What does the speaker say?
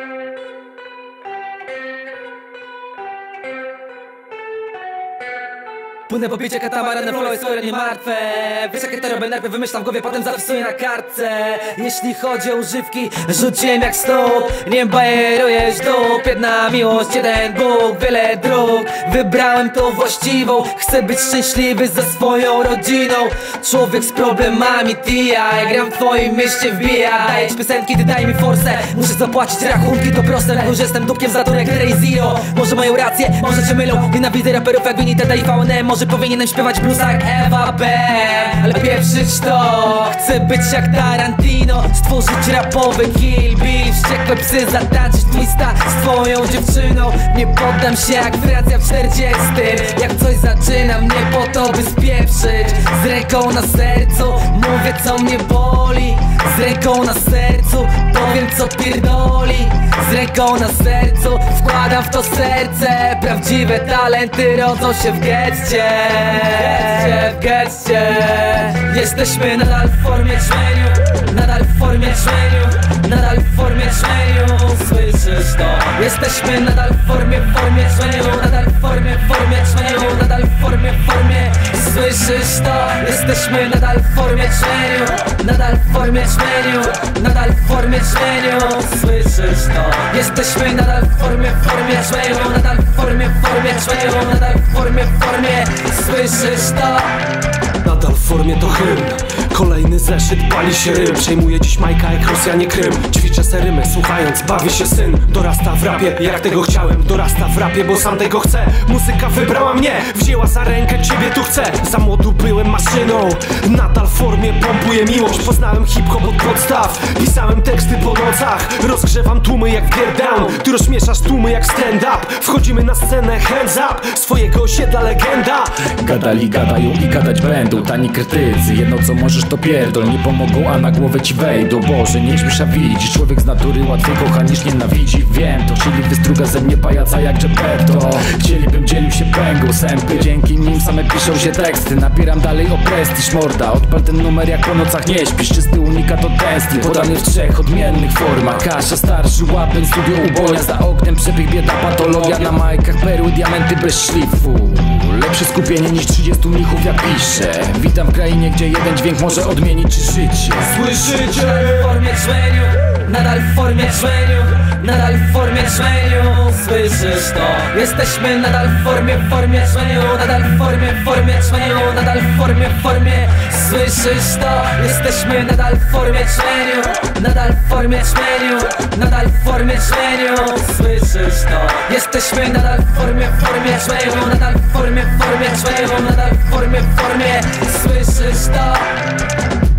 Yay! Płynę po bicie katamaranem, flow jest nie martwe. Wiesz jakie to robię, najpierw wymyślam w głowie, potem zapisuję na kartce. Jeśli chodzi o używki, rzuciłem jak stop Nie bajerujesz dup, jedna miłość, jeden Bóg, wiele dróg. Wybrałem tą właściwą, chcę być szczęśliwy ze swoją rodziną. Człowiek z problemami, TI, gram w twoim mieście, wbija Daję ci piosenki, ty daj mi forsę. Muszę zapłacić rachunki, to proste, na jestem dupkiem za turek Ray Zero. Może mają rację, może cię mylą Nienawidzę raperów jak Vinita i VNM Może powinienem śpiewać blues jak Ewa B Ale pieprzyć to. Chcę być jak Tarantino Stworzyć rapowy kill bill Wściekłe psy zatańczyć twista z twoją dziewczyną. Nie poddam się jak Francja w 40 Jak coś zaczyna mnie po to by spieprzyć. Z ręką na sercu Mówię co mnie boli Z ręką na sercu Powiem co pierdoli. Z ręką na sercu Wkładam w to serce. Prawdziwe talenty rodzą się w getcie. W getcie Jesteśmy nadal w formie czmeniu Nadal w formie czmeniu Nadal w formie czmeniu Słyszysz to? Jesteśmy nadal w formie, formie czmeniu Nadal w formie, formie czmeniu Nadal w formie, formie Słyszysz to? Jesteśmy nadal w formie czmeniu Nadal w formie czmeniu Nadal w formie czmeniu Słyszysz to? Jesteśmy nadal w formie, formie czmeniu Nadal w formie, formie czmeniu Nadal w formie, formie Słyszysz to? Formie to hymn Kolejny zeszyt, pali się rym. Przejmuje dziś Majka jak Rosjanie Krym. Ćwiczę serymy, słuchając, bawi się syn. Dorasta w rapie, jak tego chciałem. Dorasta w rapie, bo sam tego chcę. Muzyka wybrała mnie, wzięła za rękę Ciebie tu chcę, za młodu byłem maszyną. Nadal w formie pompuję miłość. Poznałem hip-hop od podstaw. Pisałem teksty po nocach. Rozgrzewam tłumy jak w down. Ty rozmieszasz tłumy jak stand-up. Wchodzimy na scenę, hands up. Swojego osiedla legenda. Gadali, gadają i gadać będą. Tani krytycy, jedno co możesz to pierdol Nie pomogą, a na głowę ci wejdą. Boże, nie śmiesz, a widzi. Człowiek z natury łatwiej kocha niż nienawidzi. Wiem, to chcieli wystruga ze mnie pajaca jak Gepetto. Chcielibym dzielił się pęgą sępy Dzięki nim same piszą się teksty. Nabieram dalej o prestiż morda. Odpal ten numer jak po nocach nie śpisz. Czysty unikat od tęskni Podany w trzech odmiennych formach. Kasia starszy, łapem, studio uboja. Za oknem przebieg bieda patologia. Na majkach perły, diamenty bez szlifu Lepsze skupienie niż 30 mnichów ja piszę Witam w krainie, gdzie jeden dźwięk może odmienić życie. Słyszycie? w formie czmeniu Nadal w formie czmeniu Nadal w formie czmeniu Słyszysz to? Jesteśmy nadal w formie, w formie czmeniu Nadal w formie, w formie czmeniu Nadal w formie, w formie. Słyszysz to? Jesteśmy nadal w formie czmeniu Nadal w formie czmeniu Nadal w formie czmeniu Słyszysz to? Jesteśmy nadal w formie, w formie czmeniu Nadal w formie, w formie czmeniu Nadal w formie, w formie. Słyszysz to?